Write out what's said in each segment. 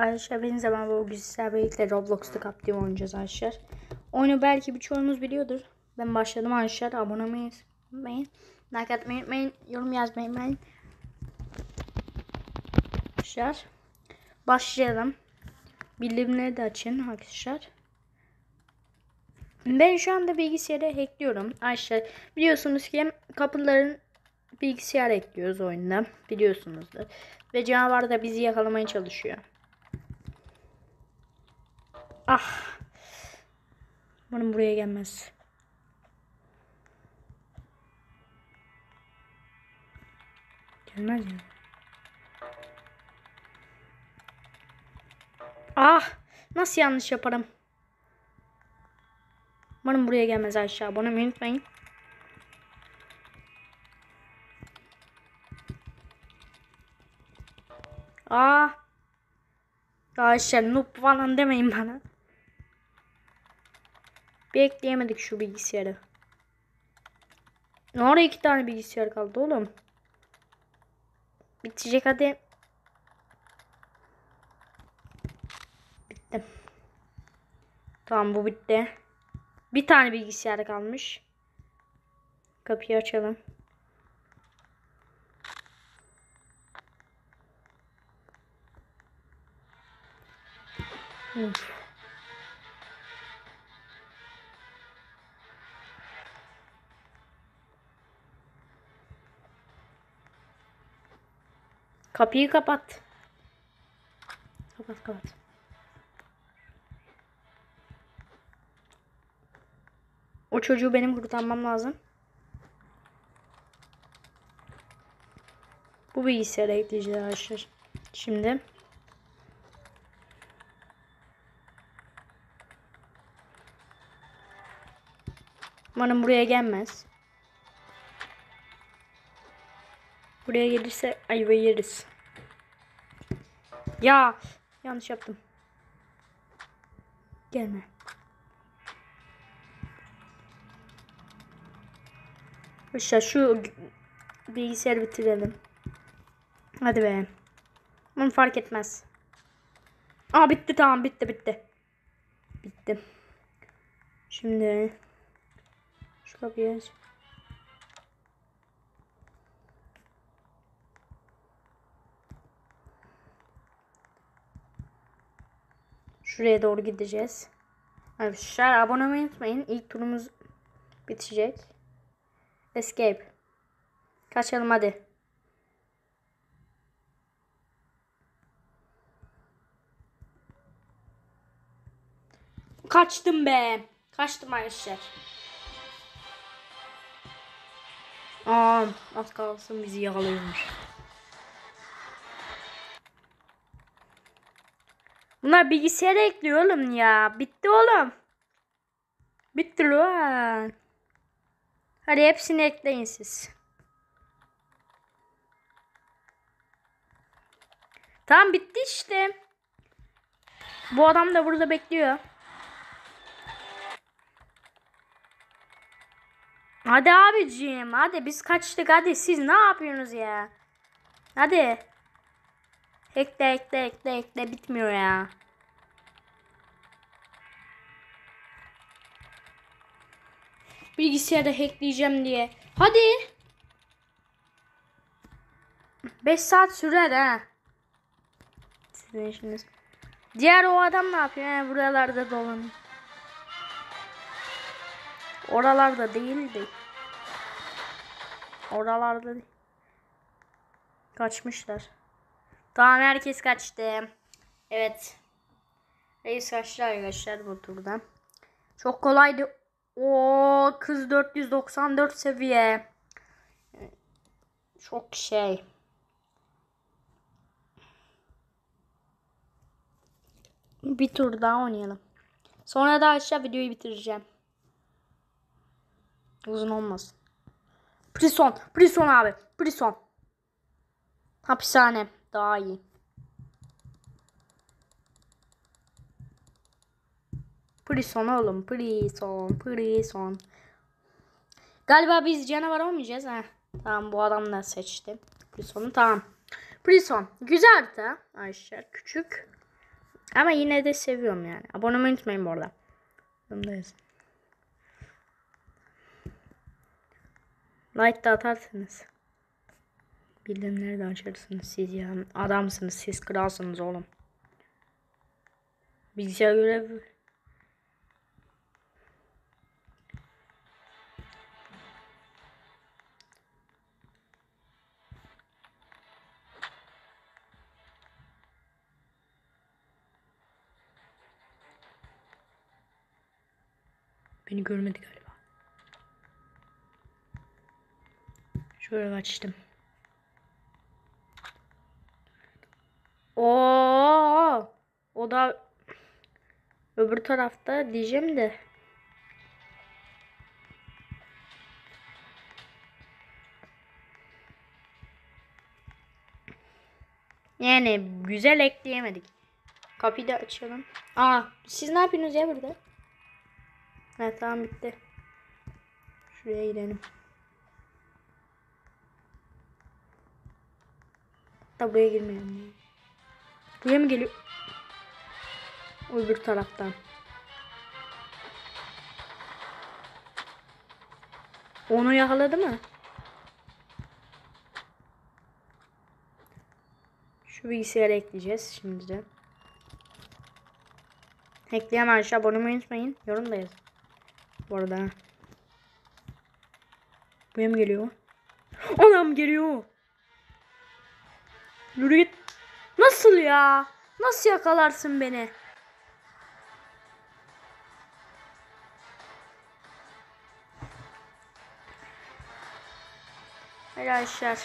Arkadaşlar benim zaman bu güzel birlikte Roblox'ta kaptığım oynayacağız arkadaşlar. Oyunu belki birçoğunuz biliyordur. Ben başladım arkadaşlar. Abone olmayı unutmayın. Like atmayı unutmayın. Yorum yazmayı unutmayın. Arkadaşlar. Başlayalım. Bildirimleri de açın arkadaşlar. Ben şu anda bilgisayarı hackliyorum. Arkadaşlar biliyorsunuz ki kapıların bilgisayar ekliyoruz oyunda. Biliyorsunuzdur. Ve canavar da bizi yakalamaya çalışıyor. Ah. Umarım buraya gelmez. Gelmez ya. Ah. Nasıl yanlış yaparım? Umarım buraya gelmez aşağı. Abone unutmayın. Aa. Ya Ayşe noob falan demeyin bana. Bir ekleyemedik şu bilgisayarı. Ne ara iki tane bilgisayar kaldı oğlum. Bitecek hadi. Bitti. Tamam bu bitti. Bir tane bilgisayar kalmış. Kapıyı açalım. Uf. Kapıyı kapat. Kapat kapat. O çocuğu benim kurtarmam lazım. Bu bilgisayara ekleyeceğiz arkadaşlar. Şimdi. Umarım buraya gelmez. Buraya gelirse ayva yeriz. Ya yanlış yaptım. Gelme. İşte şu bilgisayarı bitirelim. Hadi be. Bunu fark etmez. Aa bitti tamam bitti bitti. Bitti. Şimdi şu kapıyı aç. Şuraya doğru gideceğiz. Arkadaşlar abone olmayı unutmayın. İlk turumuz bitecek. Escape. Kaçalım hadi. Kaçtım be. Kaçtım arkadaşlar. Aa, az kalsın bizi yakalıyormuş. Bunlar bilgisayara ekliyor oğlum ya. Bitti oğlum. Bitti lan. Hadi hepsini ekleyin siz. Tamam bitti işte. Bu adam da burada bekliyor. Hadi abicim hadi biz kaçtık hadi siz ne yapıyorsunuz ya? Hadi. Ekle ekle ekle ekle bitmiyor ya. Bilgisayarı hackleyeceğim diye. Hadi. 5 saat sürer ha. Sizin işiniz. Diğer o adam ne yapıyor? He, buralarda dolanıyor. Oralarda değildi. Oralarda değil. Kaçmışlar. Tamam herkes kaçtı. Evet. Reis kaçtı arkadaşlar bu turda. Çok kolaydı. O kız 494 seviye. Çok şey. Bir tur daha oynayalım. Sonra da aşağı videoyu bitireceğim. Uzun olmasın. Prison. Prison abi. Prison. Hapishane. Daha iyi. Prison oğlum. Prison. Prison. Galiba biz canavar olmayacağız ha. Tamam bu adam da seçti. Prison'u tamam. Prison. Güzel harita. Ayşe küçük. Ama yine de seviyorum yani. Abone olmayı unutmayın bu arada. Bundayız. Like da atarsınız. Bildirimleri de açarsınız siz ya. Adamsınız siz kralsınız oğlum. Bilgisayar görev. Beni görmedi galiba. Şöyle açtım. Oo, o da öbür tarafta diyeceğim de. Yani güzel ekleyemedik. Kapıyı da açalım. Aa, siz ne yapıyorsunuz ya burada? Evet tamam bitti. Şuraya gidelim. Da buraya girmeyelim. Buraya mı geliyor? Öbür taraftan. Onu yakaladı mı? Şu bilgisayara ekleyeceğiz şimdi de. Ekleyen aşağı abone olmayı unutmayın. Yorum da yazın. Bu arada. Buraya mı geliyor? Anam geliyor. Yürü git. Nasıl ya? Nasıl yakalarsın beni? Arkadaşlar.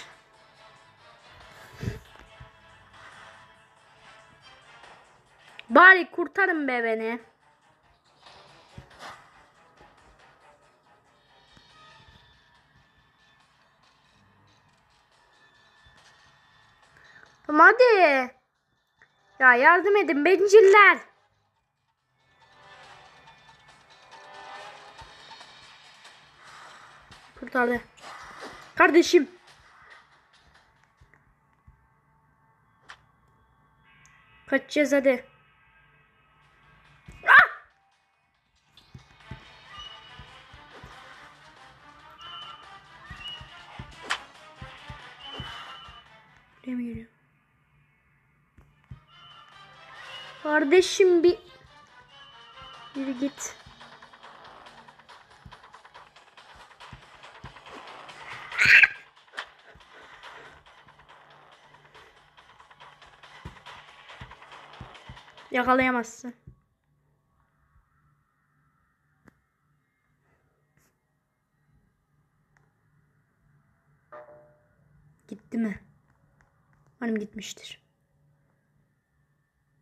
Bari kurtarın be beni. Tamam hadi. Ya yardım edin benciller. Kurtardı. Kardeşim. Kaçacağız hadi. Ah! Kardeşim bir yürü git. Yakalayamazsın. Gitti mi? Hanım gitmiştir.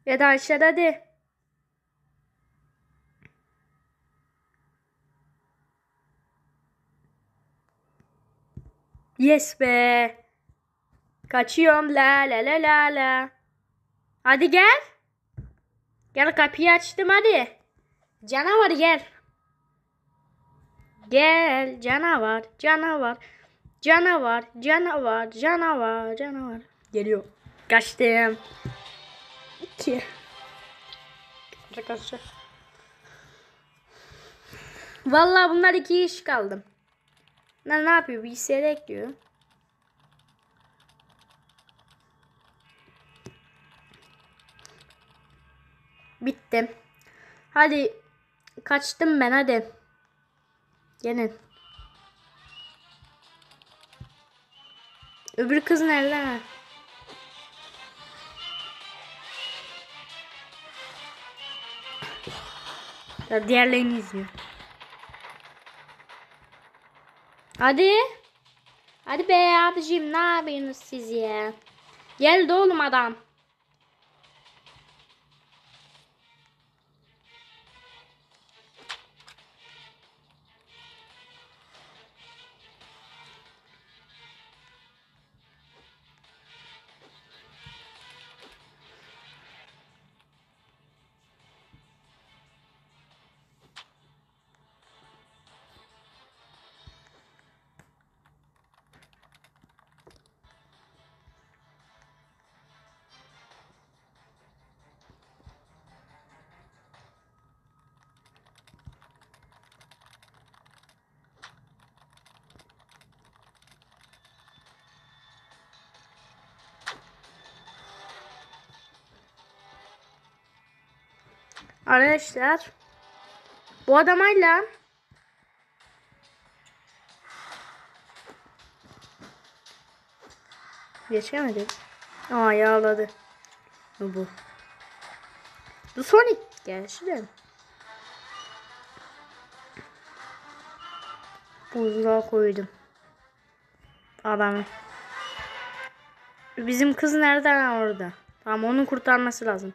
Ya da aşağıda hadi. Yes be. Kaçıyorum la la la la la. Hadi gel. Gel kapıyı açtım hadi. Canavar gel. Gel canavar canavar. Canavar canavar canavar canavar. Geliyor. Kaçtım. 2 Arkadaşlar. Vallahi bunlar iki iş kaldım. Ne, ne yapıyor? Bilgisayara ekliyor. Bittim. Hadi kaçtım ben hadi. Gelin. Öbür kız nerede? Ya diğerlerini izliyor. Hadi. Hadi be abicim ne yapıyorsunuz siz ya? Geldi oğlum adam. Arkadaşlar. Bu adam hala Geçemedim. Aa yağladı. Bu bu. Sonic gelsin. Buzluğa koydum. Adamı. Bizim kız nereden orada? Tamam onu kurtarması lazım.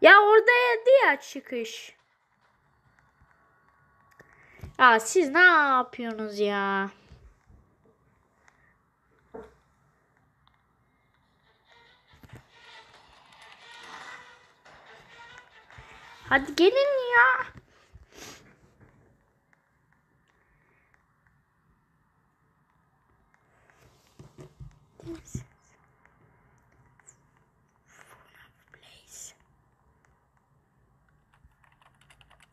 Ya oradaydı ya çıkış. Ya siz ne yapıyorsunuz ya? Hadi gelin ya.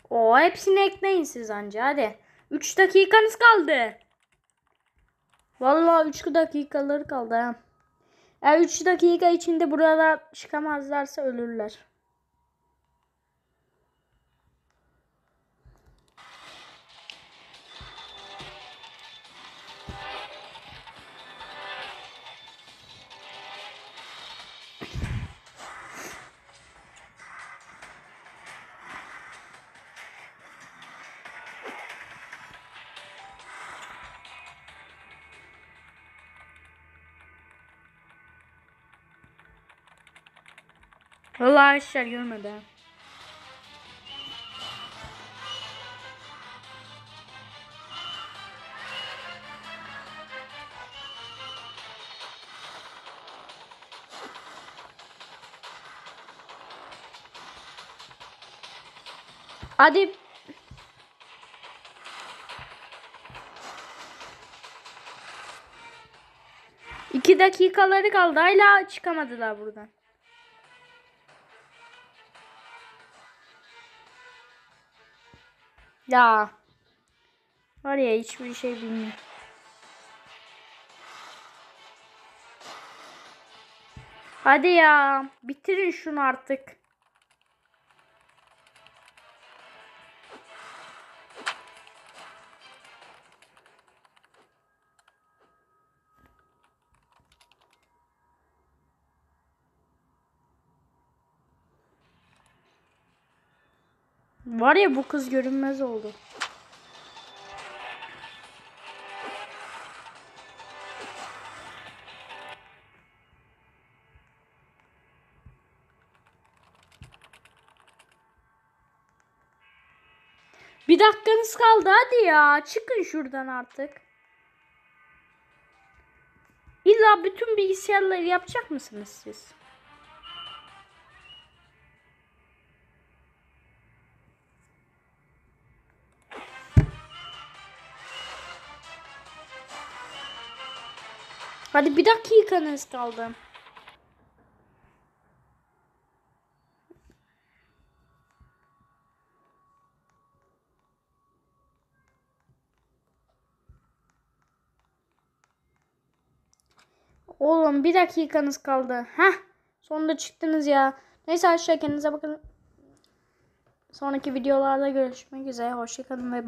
O hepsini ekleyin siz anca hadi. 3 dakikanız kaldı. Vallahi 3 dakikaları kaldı ha. Eğer 3 dakika içinde burada çıkamazlarsa ölürler. Vallahi işler görmedi ha. Hadi. İki dakikaları kaldı. Hala çıkamadılar buradan. Ya. Var ya hiçbir şey bilmiyorum. Hadi ya. Bitirin şunu artık. Var ya bu kız görünmez oldu. Bir dakikanız kaldı hadi ya. Çıkın şuradan artık. İlla bütün bilgisayarları yapacak mısınız siz? Hadi bir dakikanız kaldı. Oğlum bir dakikanız kaldı. Heh. Sonunda çıktınız ya. Neyse aşağı kendinize bakın. Sonraki videolarda görüşmek üzere. Hoşçakalın ve